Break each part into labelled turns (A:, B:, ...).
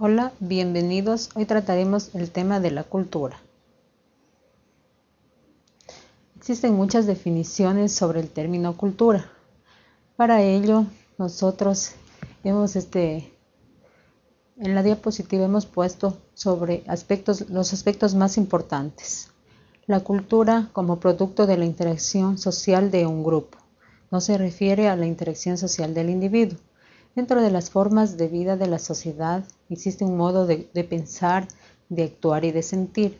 A: Hola, bienvenidos. Hoy trataremos el tema de la cultura. Existen muchas definiciones sobre el término cultura. Para ello, nosotros hemos este en la diapositiva hemos puesto sobre aspectos los aspectos más importantes. La cultura como producto de la interacción social de un grupo. No se refiere a la interacción social del individuo. Dentro de las formas de vida de la sociedad existe un modo de, pensar, de actuar y de sentir.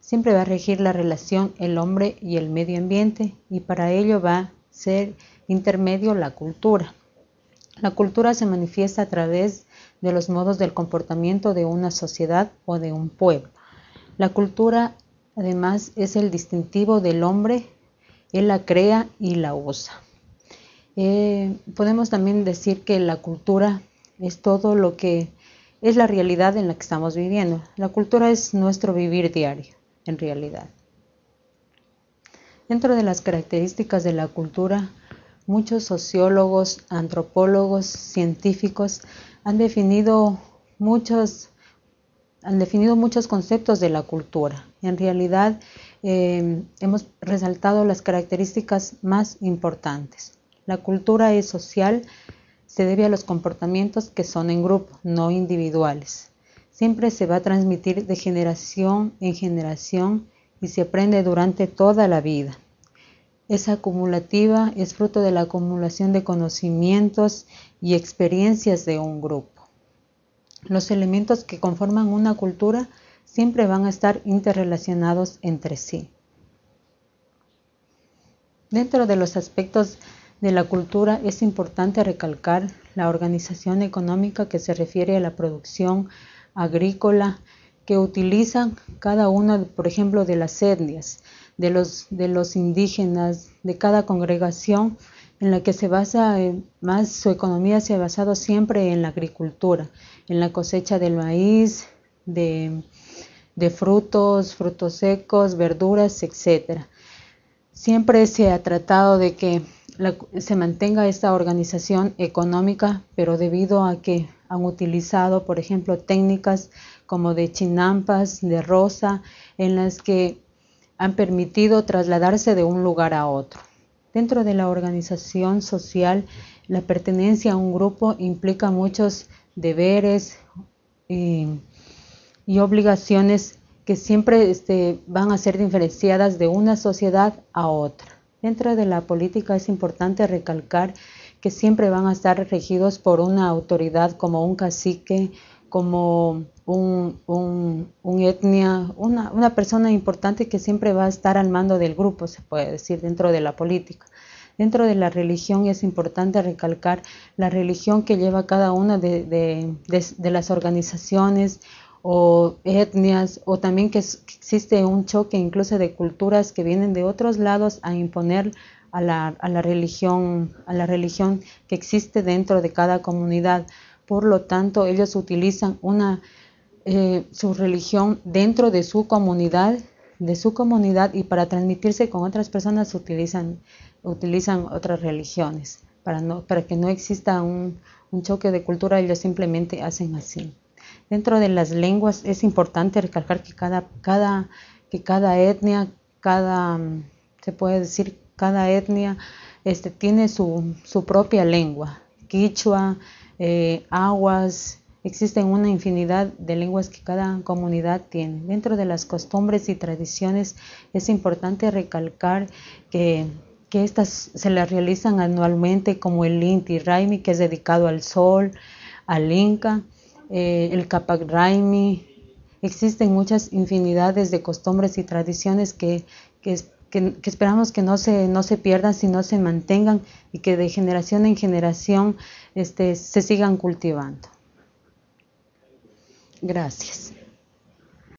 A: Siempre va a regir la relación el hombre y el medio ambiente y para ello va a ser intermedio la cultura. La cultura se manifiesta a través de los modos del comportamiento de una sociedad o de un pueblo. La cultura además es el distintivo del hombre, él la crea y la usa. Eh, podemos también decir que la cultura es todo lo que es la realidad en la que estamos viviendo. La cultura es nuestro vivir diario en realidad. Dentro de las características de la cultura, muchos sociólogos, antropólogos, científicos han definido muchos, han definido muchos conceptos de la cultura. En realidad, eh, hemos resaltado las características más importantes. La cultura es social, se debe a los comportamientos que son en grupo, no individuales siempre se va a transmitir de generación en generación y se aprende durante toda la vida. Es acumulativa, es fruto de la acumulación de conocimientos y experiencias de un grupo. Los elementos que conforman una cultura siempre van a estar interrelacionados entre sí. Dentro de los aspectos de la cultura es importante recalcar la organización económica que se refiere a la producción, agrícola que utilizan cada una, por ejemplo, de las etnias, de los, de los indígenas, de cada congregación en la que se basa eh, más, su economía se ha basado siempre en la agricultura, en la cosecha del maíz, de, de frutos, frutos secos, verduras, etc. Siempre se ha tratado de que se mantenga esta organización económica, pero debido a que han utilizado, por ejemplo, técnicas como de chinampas, de rosa, en las que han permitido trasladarse de un lugar a otro. Dentro de la organización social, la pertenencia a un grupo implica muchos deberes eh, y obligaciones que siempre este, van a ser diferenciadas de una sociedad a otra. Dentro de la política es importante recalcar que siempre van a estar regidos por una autoridad como un cacique, como un, etnia, una, persona importante que siempre va a estar al mando del grupo, se puede decir, dentro de la política. Dentro de la religión es importante recalcar la religión que lleva cada una de las organizaciones o etnias, o también que existe un choque incluso de culturas que vienen de otros lados a imponer a la, religión, a la religión que existe dentro de cada comunidad. Por lo tanto, ellos utilizan una, eh, su religión dentro de su comunidad, de su comunidad y para transmitirse con otras personas utilizan, utilizan otras religiones. Para, no, para que no exista un, un choque de cultura, ellos simplemente hacen así. Dentro de las lenguas es importante recalcar que cada, cada, que cada etnia, cada, se puede decir, cada etnia este, tiene su, propia lengua, quichua, eh, aguas, existen una infinidad de lenguas que cada comunidad tiene. Dentro de las costumbres y tradiciones es importante recalcar que, que estas se las realizan anualmente como el Inti Raimi, que es dedicado al sol, al Inca, eh, el Capac Raimi. Existen muchas infinidades de costumbres y tradiciones que, que que, esperamos que no se, no se pierdan, sino se mantengan y que de generación en generación este, se sigan cultivando. Gracias.